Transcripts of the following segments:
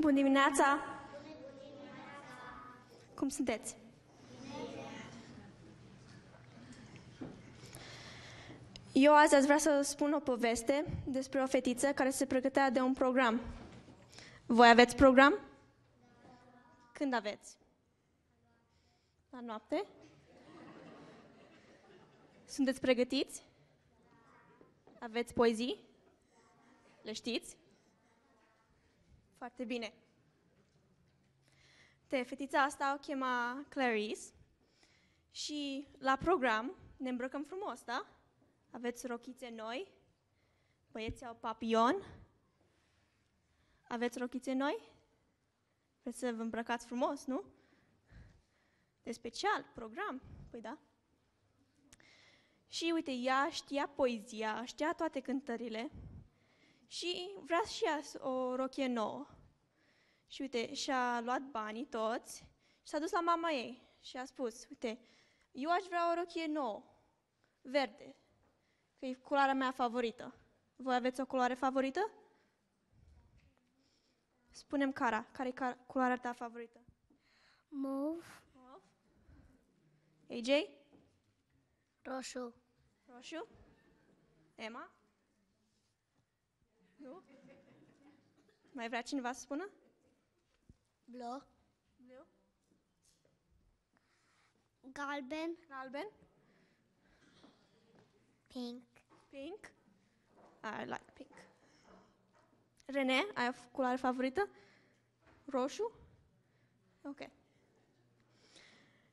Bună dimineața! Cum sunteți? Eu azi aș vrea să spun o poveste despre o fetiță care se pregătea de un program. Voi aveți program? Când aveți? La noapte? Sunteți pregătiți? Aveți poezii? Le știți? Foarte bine. Te, fetița asta o chema Clarice și la program ne îmbrăcăm frumos, da? Aveți rochițe noi? Băieții au papion? Aveți rochițe noi? Vreți să vă îmbrăcați frumos, nu? De special, program. Păi da. Și uite, ea știa poezia, știa toate cântările și vrea și ea o rochie nouă. Și uite, și-a luat banii toți și s-a dus la mama ei și a spus, uite, eu aș vrea o rochie nouă, verde, că e culoarea mea favorită. Voi aveți o culoare favorită? Spunem cara. Care e car- culoarea ta favorită? Move. AJ? Roșu. Roșu? Emma? Nu? Mai vrea cineva să spună? Blu. Blue? Galben. Galben? Pink. Pink? I like pink. Rene, ai o culoare favorită? Roșu? Ok.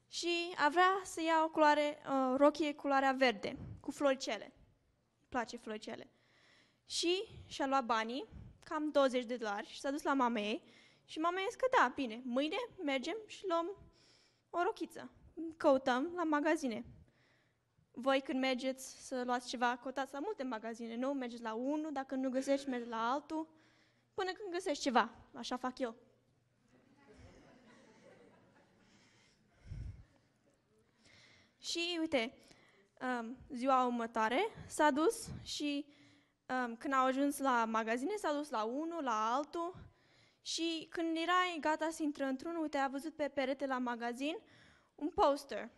Și a vrea să ia o culoare, uh, rochie culoarea verde, cu floricele. Îi place floricele. Și și-a luat banii, cam 20 de dolari, și s-a dus la mama ei. Și mama ei a zis că da, bine, mâine mergem și luăm o rochiță. Căutăm la magazine. Voi când mergeți să luați ceva, căutați la multe magazine, nu? Mergeți la unul, dacă nu găsești, mergi la altul, până când găsești ceva. Așa fac eu. Și uite, um, ziua următoare s-a dus și um, când au ajuns la magazine, s-a dus la unul, la altul și când era gata să intre într-unul, uite, a văzut pe perete la magazin un poster.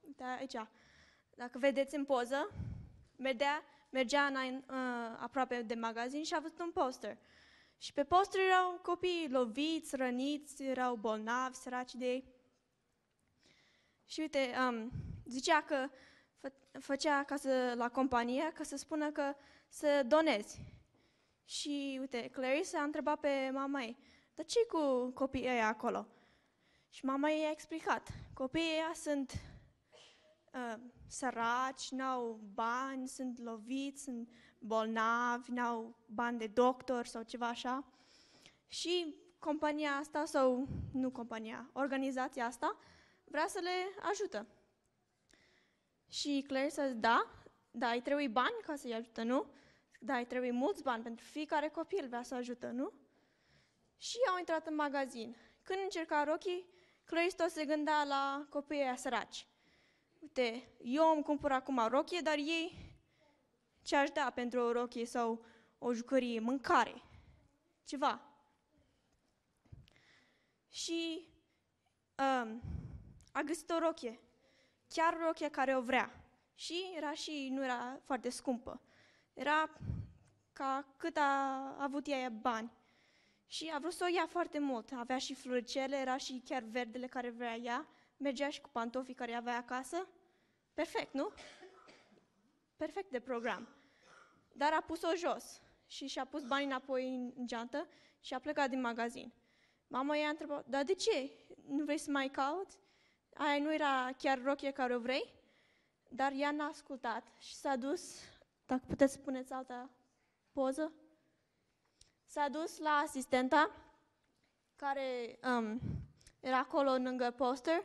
Uite aici. Dacă vedeți în poză, mergea, mergea înain, uh, aproape de magazin și a văzut un poster. Și pe poster erau copii loviți, răniți, erau bolnavi, săraci de ei. Și uite, um, zicea că fă, făcea ca să, la companie ca să spună că să donezi. Și uite, Clarice a întrebat pe mama ei, dar ce cu copiii ăia acolo? Și mama ei a explicat, copiii ăia sunt uh, săraci, n-au bani, sunt loviți, sunt bolnavi, n-au bani de doctor sau ceva așa. Și compania asta, sau nu compania, organizația asta, vrea să le ajută. Și Claire să da, da, îi trebuie bani ca să-i ajută, nu? Da, îi trebuie mulți bani pentru fiecare copil vrea să ajută, nu? Și au intrat în magazin. Când încerca rochii, Claire tot se gândea la copiii aia săraci. Uite, eu îmi cumpăr acum rochie, dar ei ce aș da pentru o rochie sau o jucărie? Mâncare. Ceva. Și um, a găsit o rochie. Chiar rochia care o vrea. Și era și nu era foarte scumpă. Era ca cât a avut ea bani. Și a vrut să o ia foarte mult. Avea și floricele, era și chiar verdele care vrea ea. Mergea și cu pantofii care avea acasă. Perfect, nu? Perfect de program. Dar a pus-o jos și și-a pus banii înapoi în geantă și a plecat din magazin. Mama i-a întrebat, dar de ce? Nu vrei să mai cauți? Aia nu era chiar rochie care o vrei? Dar ea n-a ascultat și s-a dus, dacă puteți să puneți alta poză, s-a dus la asistenta care um, era acolo lângă poster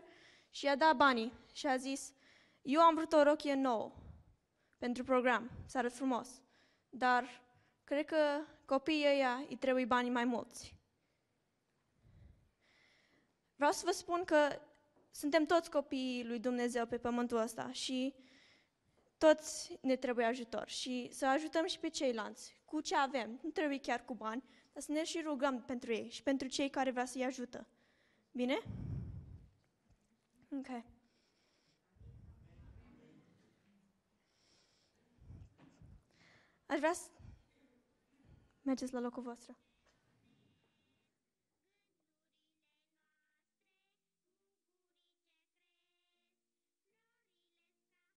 și i-a dat banii și a zis, eu am vrut o rochie nouă pentru program, să arăt frumos, dar cred că copiii ăia îi trebuie banii mai mulți. Vreau să vă spun că suntem toți copiii lui Dumnezeu pe pământul ăsta și toți ne trebuie ajutor și să ajutăm și pe ceilalți cu ce avem. Nu trebuie chiar cu bani, dar să ne și rugăm pentru ei și pentru cei care vrea să-i ajută. Bine? Ok. Aș vrea să... Mergeți la locul vostru.